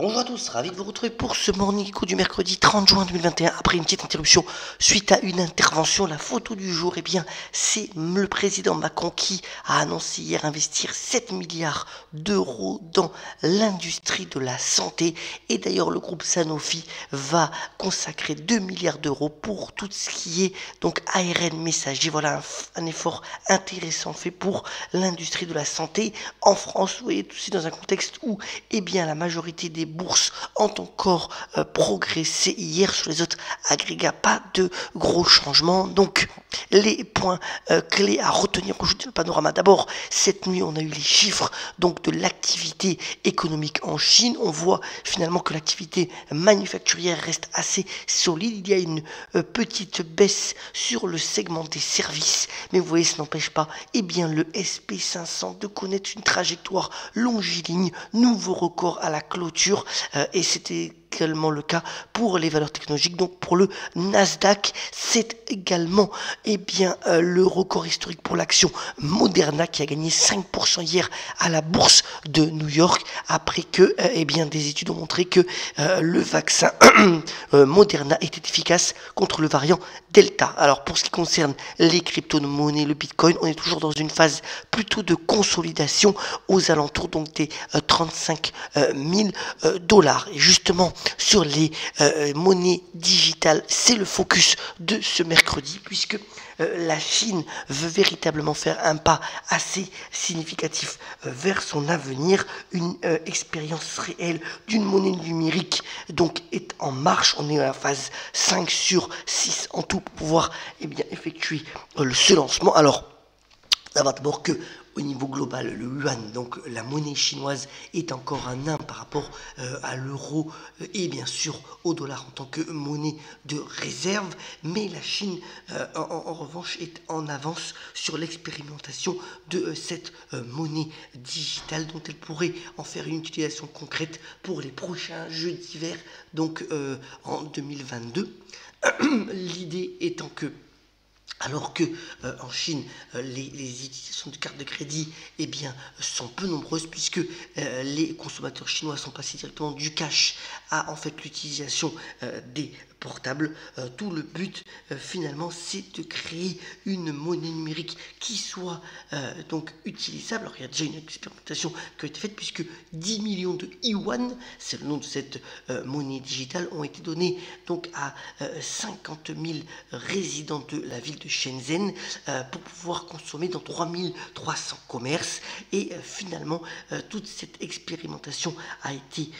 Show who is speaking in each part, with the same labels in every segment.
Speaker 1: Bonjour à tous, ravi de vous retrouver pour ce Morning du mercredi 30 juin 2021. Après une petite interruption suite à une intervention, la photo du jour, eh bien, c'est le président Macron qui a annoncé hier investir 7 milliards d'euros dans l'industrie de la santé. Et d'ailleurs, le groupe Sanofi va consacrer 2 milliards d'euros pour tout ce qui est donc ARN messager. Voilà un, un effort intéressant fait pour l'industrie de la santé en France. Vous voyez, aussi dans un contexte où, eh bien, la majorité des bourses ont encore euh, progressé hier sur les autres agrégats. Pas de gros changements. Donc, les points euh, clés à retenir aujourd'hui le panorama. D'abord, cette nuit, on a eu les chiffres donc de l'activité économique en Chine. On voit finalement que l'activité manufacturière reste assez solide. Il y a une euh, petite baisse sur le segment des services, mais vous voyez, ça n'empêche pas, eh bien, le SP500 de connaître une trajectoire longiligne, nouveau record à la clôture, euh, et c'était le cas pour les valeurs technologiques. Donc pour le Nasdaq, c'est également eh bien, euh, le record historique pour l'action Moderna qui a gagné 5% hier à la bourse de New York après que euh, eh bien, des études ont montré que euh, le vaccin Moderna était efficace contre le variant Delta. Alors pour ce qui concerne les crypto-monnaies, le Bitcoin, on est toujours dans une phase plutôt de consolidation aux alentours donc des 35 000 dollars. Et justement, sur les euh, monnaies digitales. C'est le focus de ce mercredi puisque euh, la Chine veut véritablement faire un pas assez significatif euh, vers son avenir. Une expérience réelle d'une monnaie numérique donc est en marche. On est à la phase 5 sur 6 en tout pour pouvoir eh bien, effectuer ce lancement. Alors, d'abord que au niveau global, le yuan, donc la monnaie chinoise, est encore un nain par rapport euh, à l'euro euh, et bien sûr au dollar en tant que monnaie de réserve. Mais la Chine, euh, en, revanche, est en avance sur l'expérimentation de cette monnaie digitale dont elle pourrait en faire une utilisation concrète pour les prochains jeux d'hiver, donc en 2022. L'idée étant que alors que euh, en Chine, euh, les, utilisations de cartes de crédit eh sont peu nombreuses puisque euh, les consommateurs chinois sont passés directement du cash à en fait l'utilisation des portable. Euh, tout le but euh, finalement c'est de créer une monnaie numérique qui soit euh, donc utilisable. Alors il y a déjà une expérimentation qui a été faite puisque 10 millions de yuan, c'est le nom de cette monnaie digitale, ont été donnés donc à 50 000 résidents de la ville de Shenzhen pour pouvoir consommer dans 3300 commerces. Et finalement toute cette expérimentation a été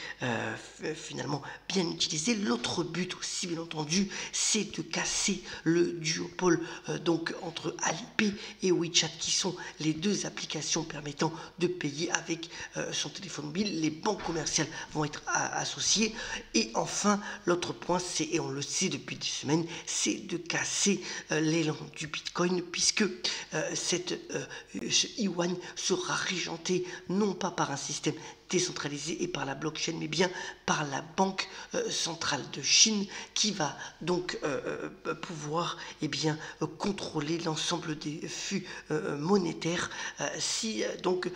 Speaker 1: finalement bien utilisée. L'autre but aussi bien entendu, c'est de casser le duopole euh, donc entre Alipay et WeChat, qui sont les deux applications permettant de payer avec euh, son téléphone mobile. Les banques commerciales vont être associées. Et enfin, l'autre point, c'est, et on le sait depuis des semaines, c'est de casser euh, l'élan du Bitcoin, puisque cette, ce yuan sera régenté non pas par un système décentralisé et par la blockchain, mais bien par la Banque euh, centrale de Chine qui va donc euh, euh, pouvoir eh bien, contrôler l'ensemble des flux monétaires si donc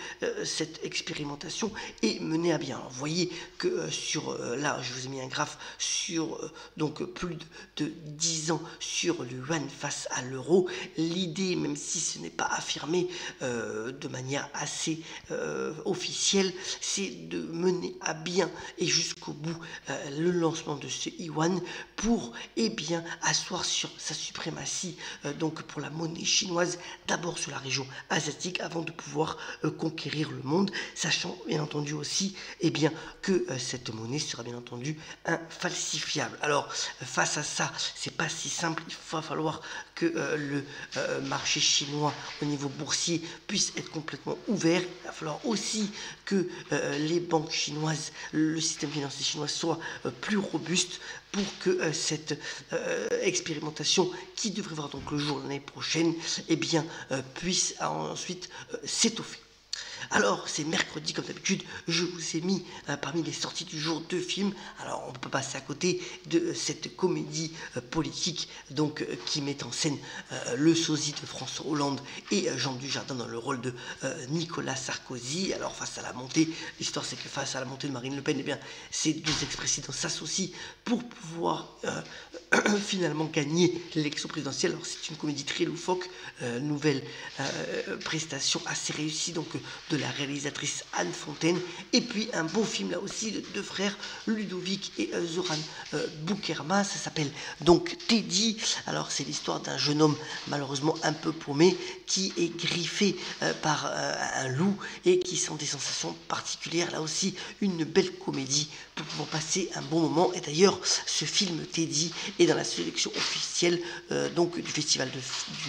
Speaker 1: cette expérimentation est menée à bien. vous voyez que sur là, je vous ai mis un graphe sur donc plus de, 10 ans sur le yuan face à l'euro. L'idée, même si ce n'est pas affirmé de manière assez officielle, c'est de mener à bien et jusqu'au bout euh, le lancement de ce yuan pour eh bien asseoir sur sa suprématie euh, donc pour la monnaie chinoise d'abord sur la région asiatique avant de pouvoir euh, conquérir le monde sachant bien entendu aussi eh bien que cette monnaie sera bien entendu infalsifiable. Alors face à ça c'est pas si simple. Il va falloir que le marché chinois au niveau boursier puisse être complètement ouvert. Il va falloir aussi que les banques chinoises, le système financier chinois soit euh, plus robuste pour que euh, cette euh, expérimentation qui devrait voir donc le jour l'année prochaine eh bien, puisse ensuite s'étoffer. Alors, c'est mercredi, comme d'habitude, je vous ai mis euh, parmi les sorties du jour deux films. Alors, on peut passer à côté de cette comédie euh, politique euh, qui met en scène le sosie de François Hollande et Jean Dujardin dans le rôle de Nicolas Sarkozy. Alors, face à la montée, l'histoire c'est que face à la montée de Marine Le Pen, eh bien, ces deux ex-présidents s'associent pour pouvoir finalement gagner l'élection présidentielle. Alors, c'est une comédie très loufoque, nouvelle prestation assez réussie la réalisatrice Anne Fontaine. Et puis un beau film là aussi de deux frères, Ludovic et euh, Zoran euh, Boukerma. Ça s'appelle donc Teddy. Alors c'est l'histoire d'un jeune homme malheureusement un peu paumé qui est griffé euh, par un loup et qui sent des sensations particulières. Là aussi une belle comédie pour pouvoir passer un bon moment. Et d'ailleurs ce film Teddy est dans la sélection officielle donc du festival de,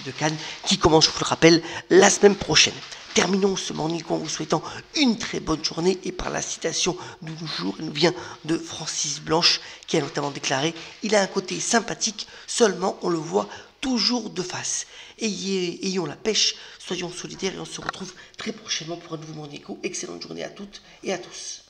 Speaker 1: de Cannes qui commence, je vous le rappelle, la semaine prochaine. Terminons ce morning en vous souhaitant une très bonne journée et par la citation du jour, elle nous vient de Francis Blanche qui a notamment déclaré Il a un côté sympathique, seulement on le voit toujours de face. Ayez, ayons la pêche, soyons solidaires et on se retrouve très prochainement pour un nouveau morning Excellente journée à toutes et à tous.